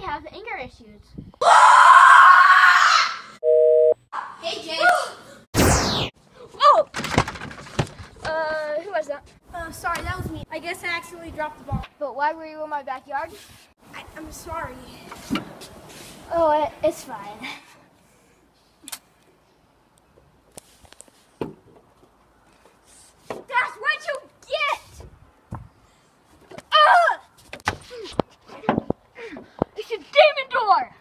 I have anger issues. Hey, Jay. Oh! Uh, who was that? uh, sorry, that was me. I guess I accidentally dropped the ball. But why were you in my backyard? I, I'm sorry. Oh, it, it's fine. door.